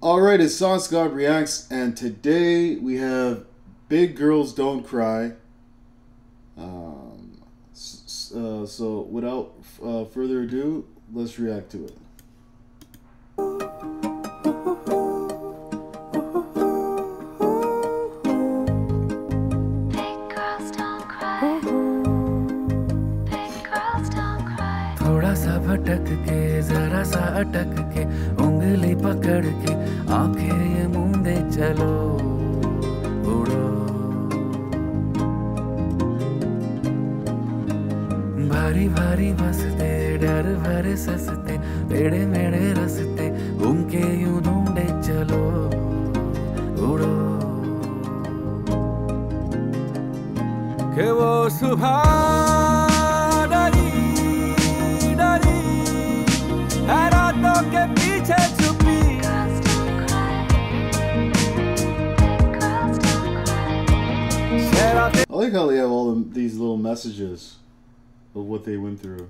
All right, it's Sauce God Reacts, and today we have Big Girls Don't Cry. Um, uh, so, without uh, further ado, let's react to it. उंगली पकड़ के आँखें ये मूंदे चलो, उड़ो। भारी भारी बसते, डर भरे ससते टेढ़े मेढ़े रसते घूम के यूँ ढूंढे चलो, उड़ो। कि वो सुबह like how they have all the, these little messages of what they went through.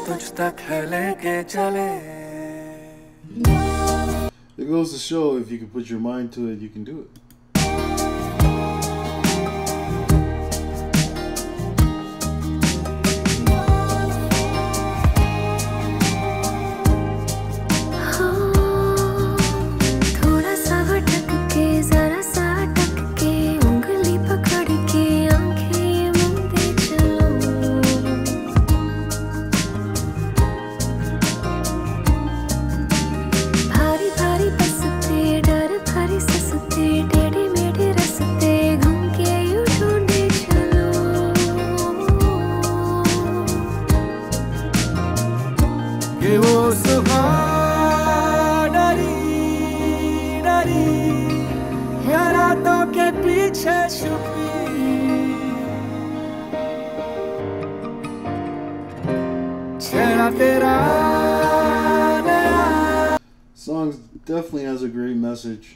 तुझ तक है लेके चले It goes to show if you can put your mind to it, you can do it. Song definitely has a great message.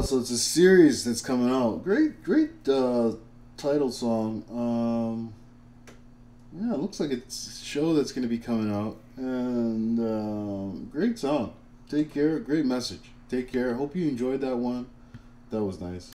Also, it's a series that's coming out. Great, great uh, title song. Um, yeah, it looks like it's a show that's going to be coming out. And um, great song. Take care. Great message. Take care. Hope you enjoyed that one. That was nice.